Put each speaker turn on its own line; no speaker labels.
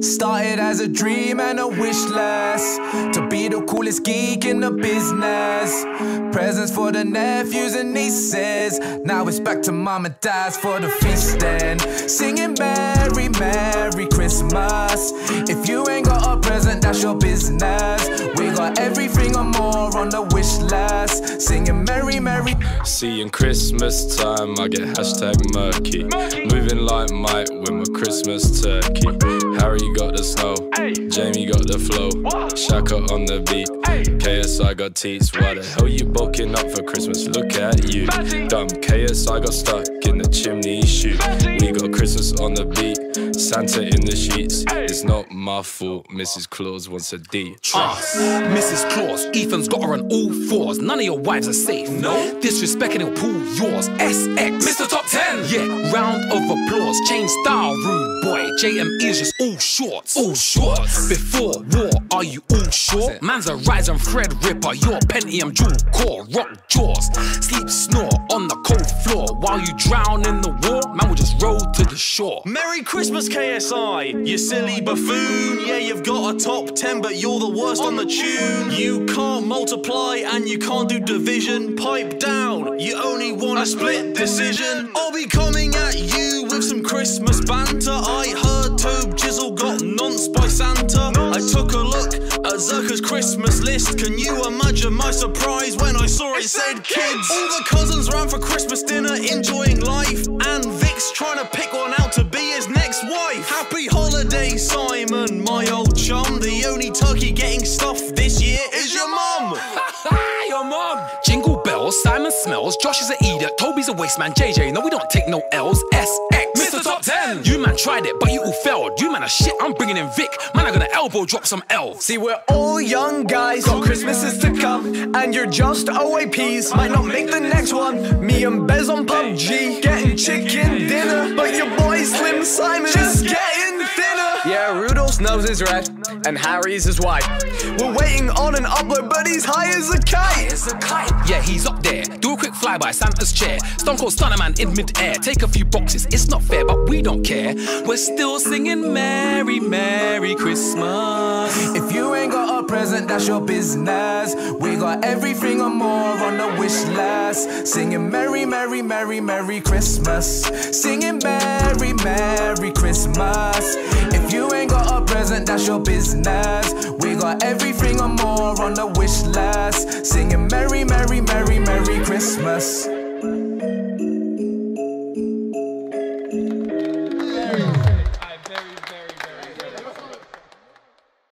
Started as a dream and a wish list to be the coolest geek in the business. Presents for the nephews and nieces. Now it's back to mom and dad's for the feasting. Singing Merry, Merry Christmas. If you ain't got a present, that's your business. We got everything and more on the wish list. Singing Merry, Merry.
See, in Christmas time, I get hashtag Merky. Moving like Mike with my Christmas turkey. Harry got the snow, Jamie got the flow, Shakka on the beat, KSI got teats. Why the hell you bulking up for Christmas? Look at you, dumb. KSI got stuck in the chimney chute. We got Christmas on the beat, Santa in the sheets. It's not my fault, Mrs. Claus wants a D.
Us, Mrs. Claus, Ethan's got her on all fours. None of your wives are safe. No. Disrespecting, he'll pull yours. SX. Mr. Top 10. Yeah, round of applause. Change style, rude boy. JM is just all shorts. All shorts. Before war, are you all sure? Man's a rise and thread ripper. You're Pentium dual core. Rock jaws. Sleep snore on the cold floor. While you drown in the war, man will just roll the.
Merry Christmas, KSI, you silly buffoon. Yeah, you've got a top 10, but you're the worst on the tune. You can't multiply and you can't do division. Pipe down, you only want a split decision. I'll be coming at you with some Christmas banter. I heard Tobjizzle got nonce by Santa. I took a look at Zerkaa's Christmas list. Can you imagine my surprise when I saw it said kids? All the cousins ran for Christmas dinner, enjoying life. And Vik's trying to turkey getting stuffed this year is your mum.
Your mom. Jingle bells, Simon smells, Josh is an idiot, Toby's a waste man, JJ, no we don't take no L's, SX. Mr. Top 10. You man tried it, but you all failed. You man are shit, I'm bringing in Vik. Man, I'm gonna elbow drop some L's.
See, we're all young guys, got Christmases to come, and you're just OAPs. Might not make the next one. Me and Behz on PUBG, getting nose is red, and Harry's is white. We're waiting on an upload, but he's high as a kite.
It's a kite. Yeah, he's up there. Do a quick flyby, Santa's chair. Stone Cold Stunner Man in mid-air. Take a few boxes. It's not fair, but we don't care. We're still singing Merry, Merry Christmas.
If you ain't got a present, that's your business. We got everything and more on the wish list. Singing Merry, Merry, Merry, Merry Christmas. Singing Merry, Merry Christmas. If you that's your business. We got everything and more on the wish list. Singing Merry, Merry, Merry, Merry Christmas.